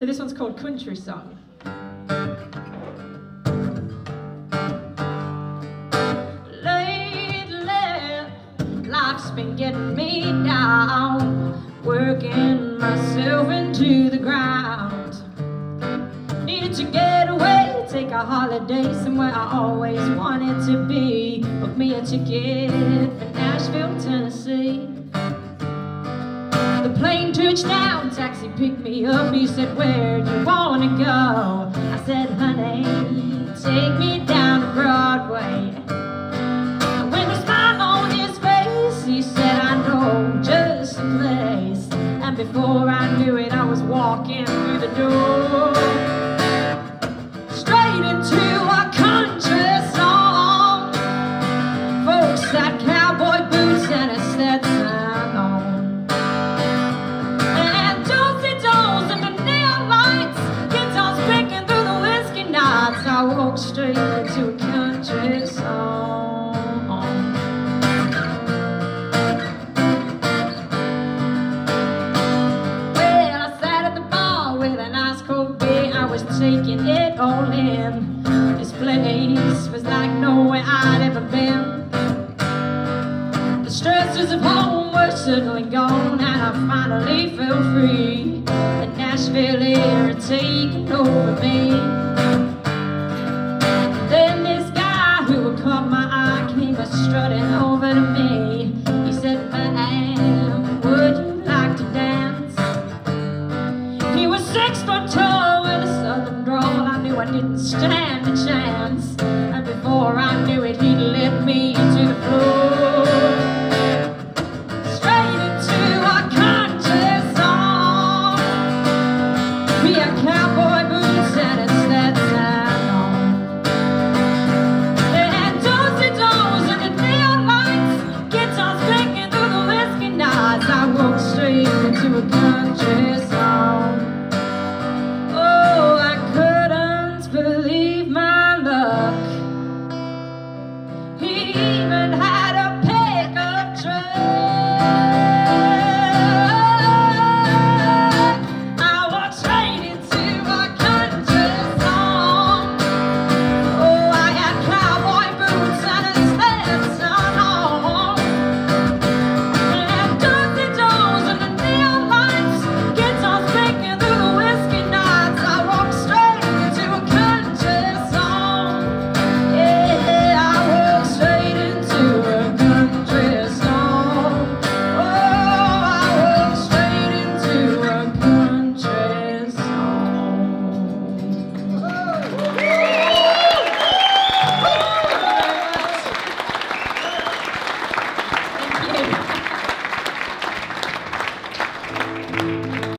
So this one's called Country Song. Lately, life's been getting me down, working myself into the ground. Needed to get away, take a holiday somewhere I always wanted to be. Book me a ticket for Nashville, Tennessee. The plane touched down, taxi picked me up. He said, Where do you wanna go? I said, Honey, take me down to Broadway. And With a smile on his face, he said, I know just the place. And before I knew it, I was walking through the door. Taking it all in. This place was like nowhere I'd ever been. The stresses of home were suddenly gone, and I finally felt free. The Nashville air had taken over me. Then this guy who caught my eye came a strutting over to me. He said, "Ma'am, would you like to dance?" He was six foot tall with a. I didn't stand a chance,